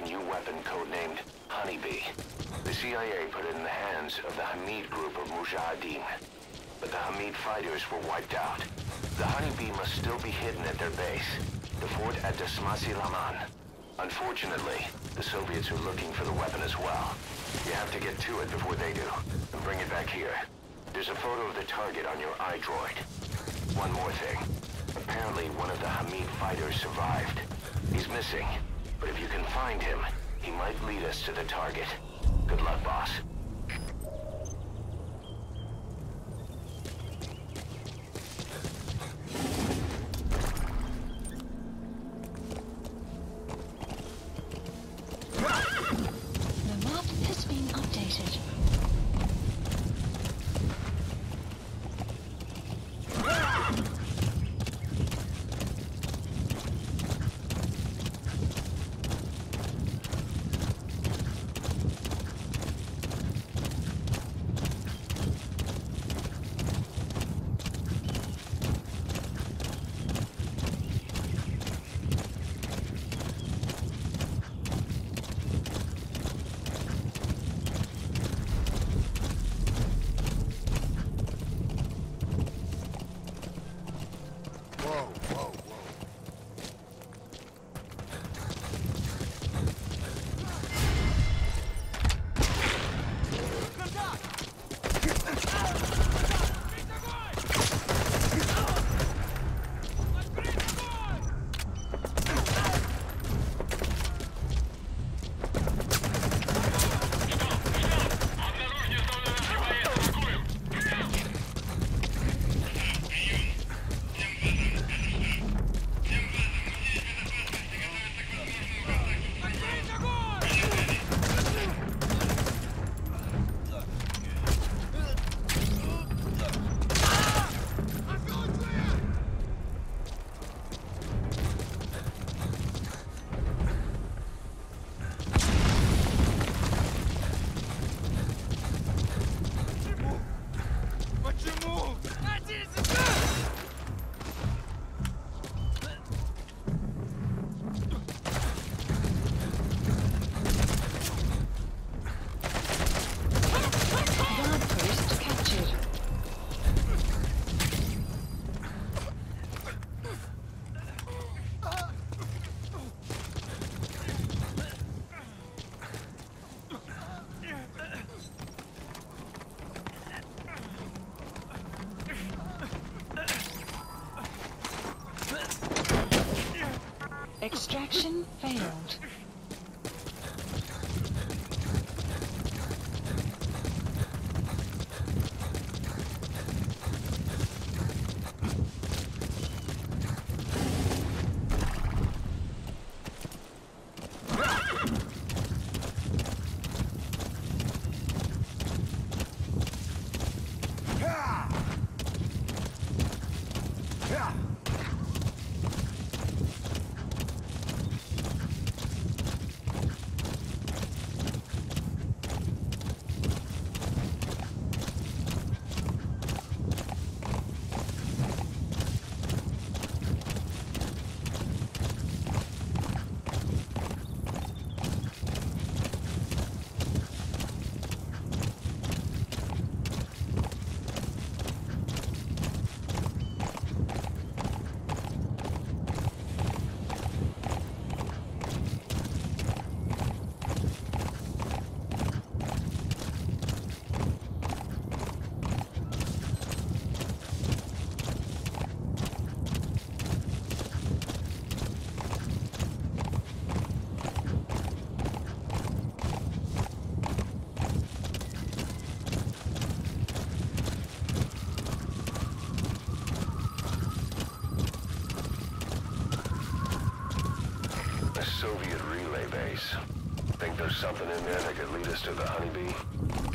new weapon codenamed Honeybee. The CIA put it in the hands of the Hamid group of Mujahideen. But the Hamid fighters were wiped out. The Honeybee must still be hidden at their base, the fort at Da Smasei Laman. Unfortunately, the Soviets are looking for the weapon as well. You have to get to it before they do, and bring it back here. There's a photo of the target on your iDroid. One more thing. Apparently, one of the Hamid fighters survived. He's missing, but if you can find him, he might lead us to the target. Good luck, boss. Think there's something in there that could lead us to the Honeybee?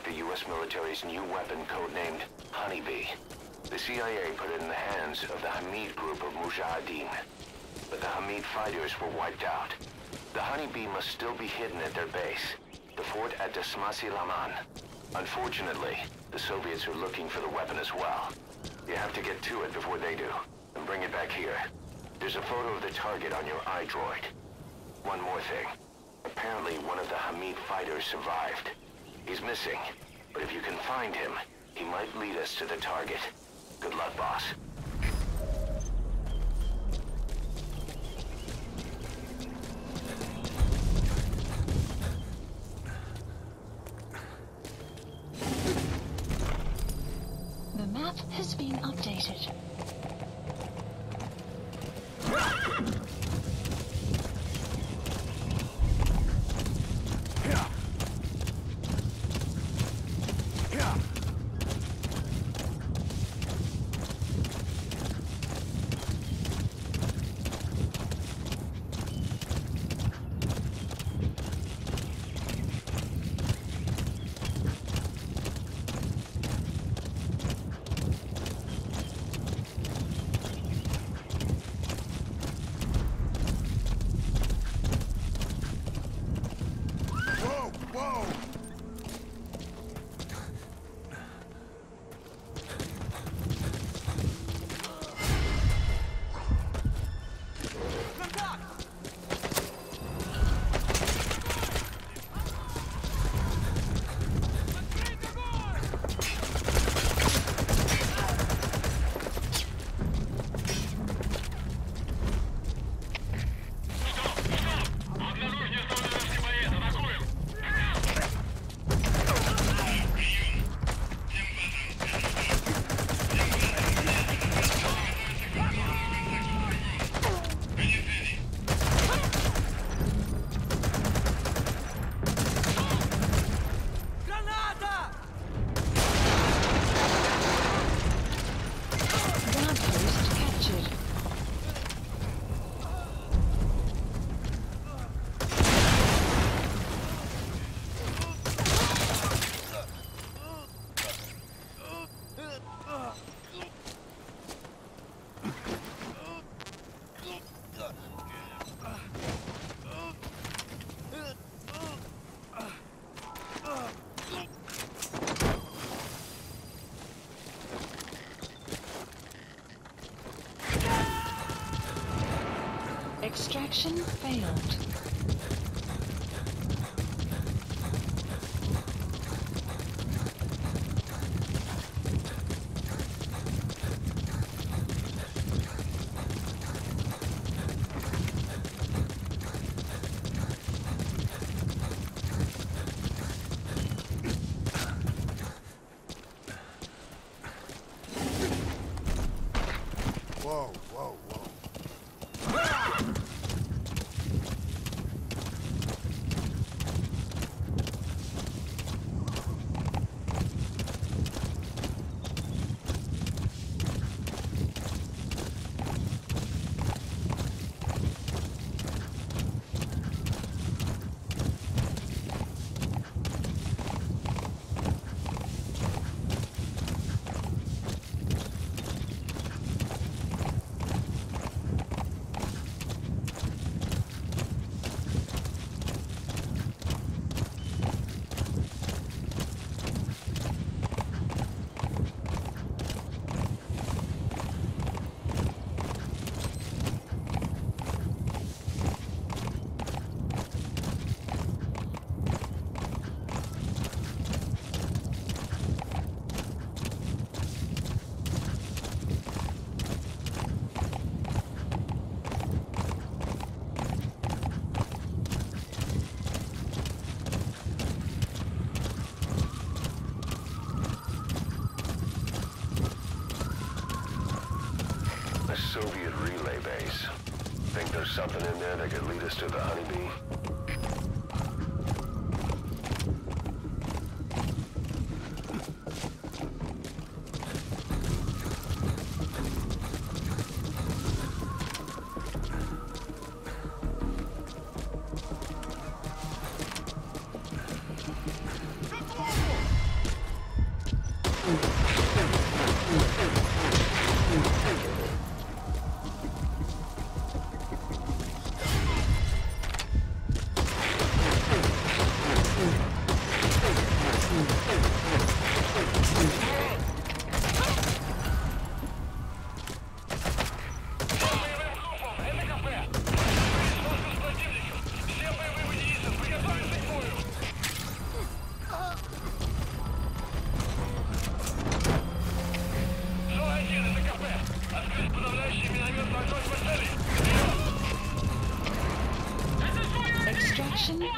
Back the U.S. military's new weapon codenamed Honeybee. The CIA put it in the hands of the Hamid group of Mujahideen. But the Hamid fighters were wiped out. The Honeybee must still be hidden at their base, the fort at Da Smasei Laman. Unfortunately, the Soviets are looking for the weapon as well. You have to get to it before they do, and bring it back here. There's a photo of the target on your iDroid. One more thing. Apparently, one of the Hamid fighters survived. He's missing, but if you can find him, he might lead us to the target. Good luck, boss. Extraction failed. Whoa, whoa, whoa. A Soviet relay base. Think there's something in there that could lead us to the honeybee?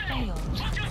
哎呦